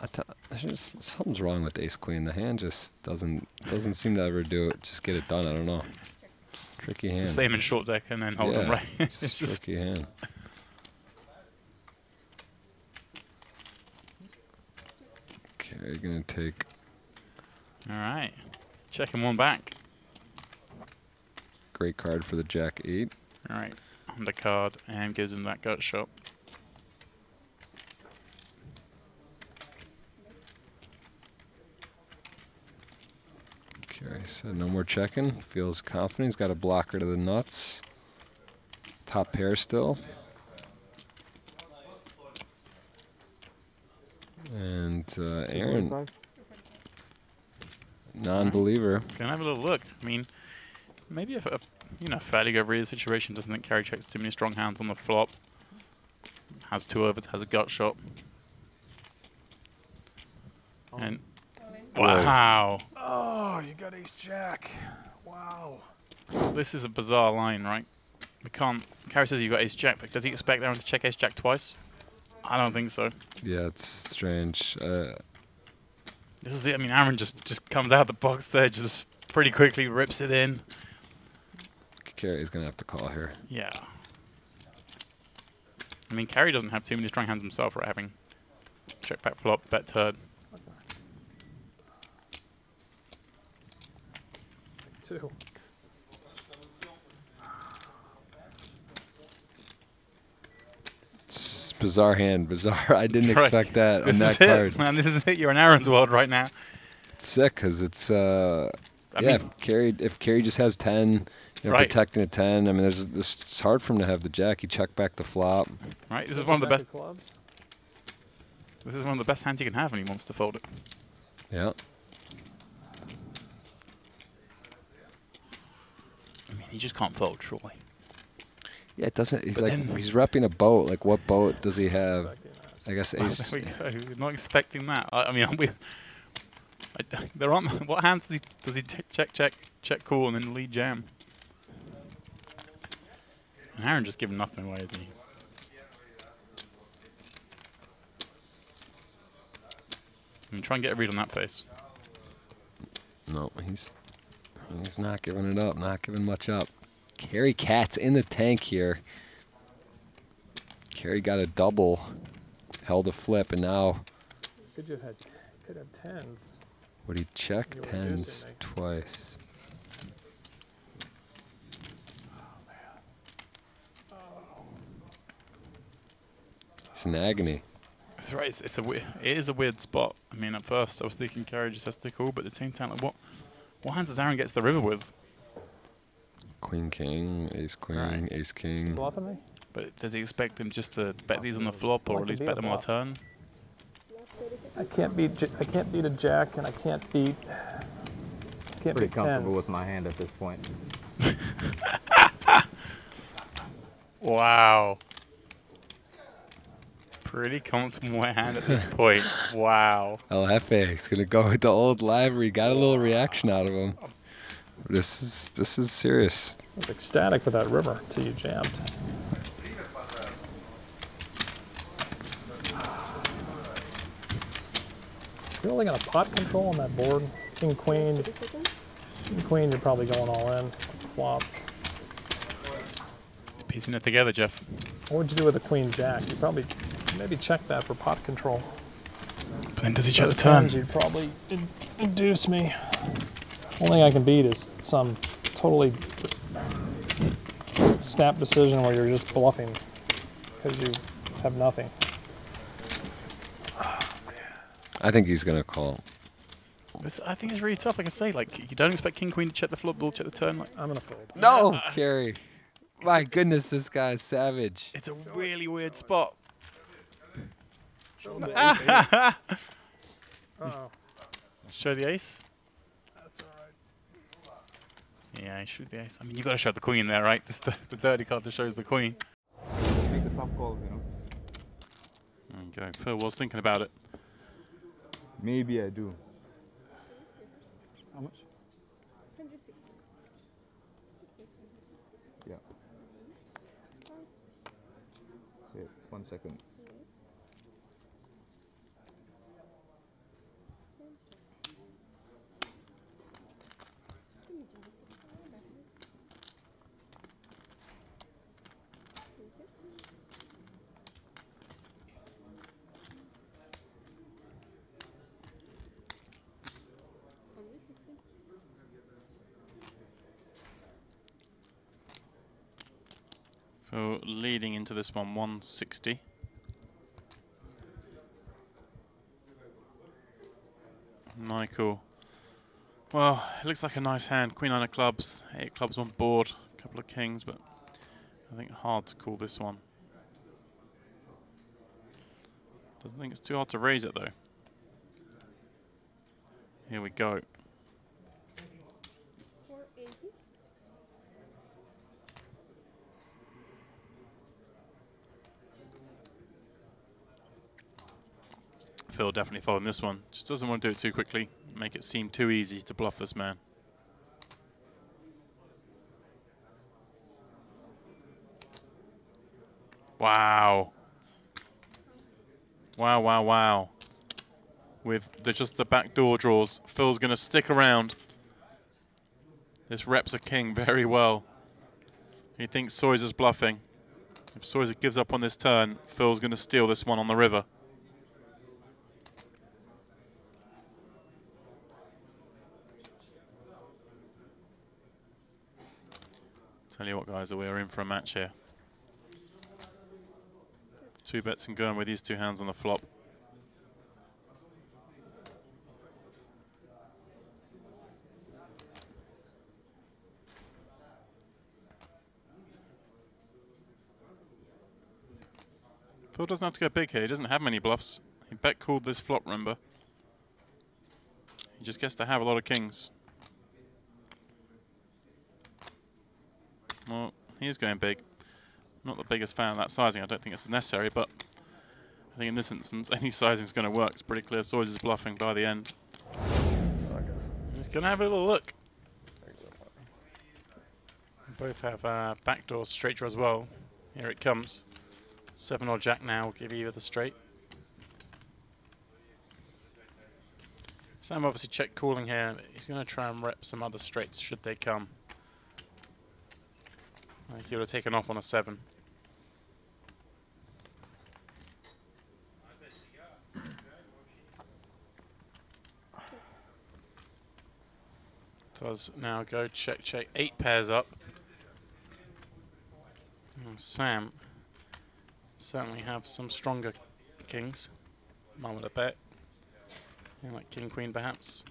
I t- there's just something's wrong with ace queen. The hand just doesn't doesn't seem to ever do it. Just get it done. I don't know. Tricky hand. It's the same in short deck and then hold yeah, on right. it's just tricky hand. Okay, you're gonna take. all right. Checking one back. Great card for the jack eight. All right. Undercard and gives him that gut shot. Okay, so no more checking. Feels confident. He's got a blocker to the nuts. Top pair still. And uh, Aaron, non-believer. Can I have a little look? I mean, maybe if a you know fairly good read situation doesn't think Cary checks too many strong hands on the flop. Has two overs, has a gut shot. And wow, Oh, you got ace jack. Wow. this is a bizarre line, right? We can't. Cary says you got ace jack, but does he expect Aaron to check ace jack twice? I don't think so. Yeah, it's strange. Uh, This is it. I mean, Aaron just just comes out the box there, just pretty quickly rips it in. Cary's gonna have to call here. Yeah. I mean, Carey doesn't have too many strong hands himself, right? Having check back flop, bet turn. Two. It's bizarre hand, bizarre. I didn't Right. expect that on This that is card. it, man. This is it. You're in Aaron's world right now. It's sick because it's uh, I yeah. mean- if Cary if Cary just has ten, you know, Right. protecting a ten. I mean, there's this. It's hard for him to have the jack. He check back the flop. Right. This is one of the best. clubs. This is one of the best hands he can have when he wants to fold it. Yeah. I mean, he just can't fold, surely. Yeah, it doesn't. He's But like he's repping a boat. Like what boat does he have? I guess Well, ace. there we go. Not expecting that. I, I mean, we. I, there aren't. What hands does he does he check check check call and then lead jam? And Aaron just giving nothing away, isn't he? I mean, try and get a read on that face. No, he's he's not giving it up. Not giving much up. Cary Katz in the tank here. Cary got a double, held a flip, and now Could you have had? Could have tens. would he check You're tens reducing me. twice? It's an agony. That's right. It's, it's a we- it is a weird spot. I mean, at first I was thinking Cary just has to call, but at the same time, like, what what hands does Aaron get to the river with? Queen king, ace queen, Right. ace king. Bluffing me? But does he expect him just to bet these on the flop, or Well, at least bet them on the turn? I can't beat. j- I can't beat a jack, and I can't beat. Can't Pretty beat comfortable tens. with my hand at this point. Wow. Pretty comfortable hand at this point. Wow. El Jefe, he's gonna go with the old library. Got a little reaction out of him. This is this is serious. I was ecstatic with that river until you jammed. You're really gonna pot control on that board. King queen. King queen, you're probably going all in. Flop. Piecing it together, Jeff. What would you do with a queen jack? You probably maybe check that for pot control. But then does he check the With turn? You'd probably in- induce me. Only thing I can beat is some totally snap decision where you're just bluffing because you have nothing. I think he's gonna call. This, I think it's really tough. Like I say, like you don't expect King Queen to check the flop, ball check the turn. Like I'm gonna fold. No, Cary. My goodness, this guy's savage. it's a really weird spot. Uh-oh. Show the ace. That's all right. Yeah, show the ace. I mean, you got to show the queen there, right? This the, the dirty card that shows the queen. Make the tough calls, you know. There you go. Phil was thinking about it. Maybe I do. How much? Yeah. Wait, one second. Phil leading into this one 160. Michael. Well, it looks like a nice hand. Queen nine of clubs, eight clubs on board, a couple of kings, but I think hard to call this one. Doesn't think it's too hard to raise it though. Here we go. Phil definitely following this one. Just doesn't want to do it too quickly. Make it seem too easy to bluff this man. Wow. Wow, wow, wow. With the, just the backdoor draws, Phil's going to stick around. This reps a king very well. He thinks Sawyer's bluffing. If Sawyer gives up on this turn, Phil's going to steal this one on the river. Tell you what, guys, we're in for a match here. Two bets and going with these two hands on the flop. Phil doesn't have to go big here. He doesn't have many bluffs. He bet called this flop, remember. He just gets to have a lot of kings. Well, is going big. Not the biggest fan of that sizing. I don't think it's necessary, but I think in this instance, any sizing is going to work. It's pretty clear. Sawyers is bluffing by the end. He's going to have a little look. Both have uh, backdoor straight draw as well. Here it comes. Seven or jack now will give either the straight. Sam obviously check calling here. He's going to try and rep some other straights should they come. Think he would have taken off on a seven. Does now go check, check. Eight pairs up. Oh, Sam certainly have some stronger kings. Mum with a bet. Like king, queen perhaps.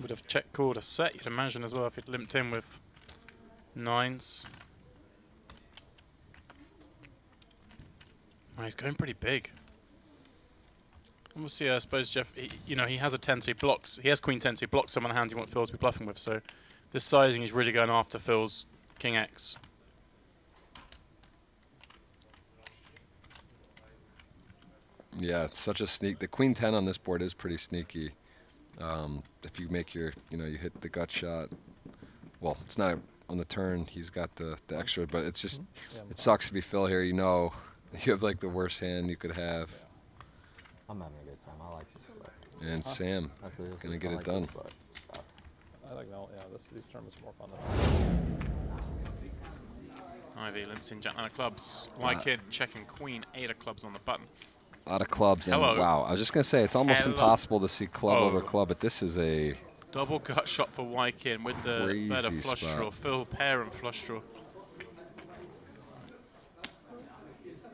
Would have check called a set, you'd imagine as well if he'd limped in with nines. He's going pretty big. Obviously, I suppose Jeff, he, you know, he has a 10, so he blocks. He has queen 10, so he blocks some of the hands you want Phil to be bluffing with. So this sizing is really going after Phil's king X. Yeah, it's such a sneak. The queen 10 on this board is pretty sneaky. Um, if you make your, you know, you hit the gut shot. Well, it's not on the turn. He's got the, the extra, but it's just, Yeah, it sucks to be Phil here. You know, you have like the worst hand you could have. I'm having a good time. I like this spot. And Sam, That's this Gonna get I it like this done. I think no, yeah, this these tournaments are more fun than Ivey limps in jack nine of clubs. White Uh, kid checking queen eight of clubs on the button. A lot of clubs. And Hello. wow, I was just gonna say it's almost Hello. impossible to see club Oh. over club, but this is a Double gut shot for Wai Kin with the better flush spot. draw. Phil pair and flush draw.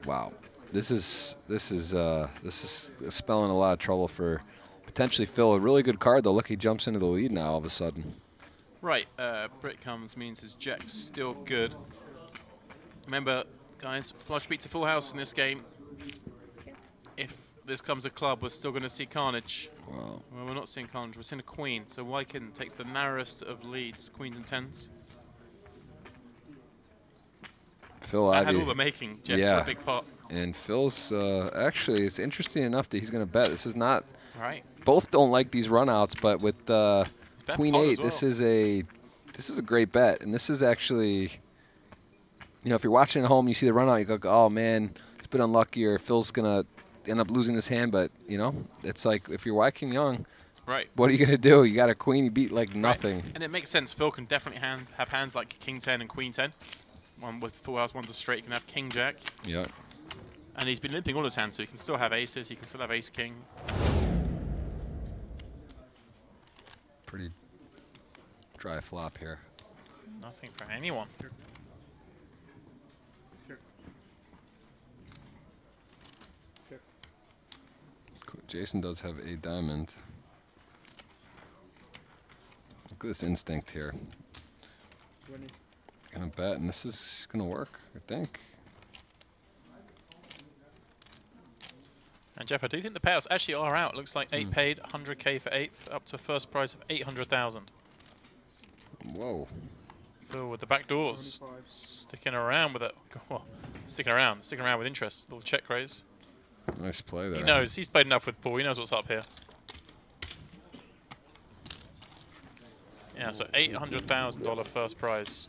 wow. This is this is uh, this is spelling a lot of trouble for potentially Phil. A really good card though. Look, he jumps into the lead now all of a sudden. Right, uh, Brit comes means his jack's still good. Remember, guys, flush beats a full house in this game. This comes a club, we're still going to see carnage. Wow. Well, we're not seeing carnage, we're seeing a queen. So Wai Kin takes the narrowest of leads, queens and tens. Phil That had all the making, Jeff, Yeah. for a big pot. and Phil's uh, actually it's interesting enough that he's gonna bet. This is not Right. both don't like these runouts, but with uh, Queen Eight, this is a this is a great bet, and this is actually, you know, if you're watching at home, you see the runout, you go, oh man, it's been unlucky, or Phil's gonna end up losing this hand, but you know, it's like if you're Wai Kin Yong, Right. what are you gonna do? You got a queen, you beat like Right. nothing. And it makes sense. Phil can definitely hand, have hands like King 10 and Queen 10. One with full house, one's a straight. He can have King Jack. Yeah. And he's been limping all his hands, so he can still have aces. He can still have Ace King. Pretty Dry flop here. Nothing for anyone. Jason does have a diamond. Look at this instinct here. Gonna bet, and this is gonna work, I think. And Jeff, I do think the payouts actually are out. Looks like eight hmm. paid, 100k for eighth, up to a first prize of 800,000. Whoa. Phil with the back doors, sticking around with it. Well, sticking around, sticking around with interest. Little check raise. Nice play there. He knows. He's played enough with Paul. He knows what's up here. Yeah, so $800,000 first prize.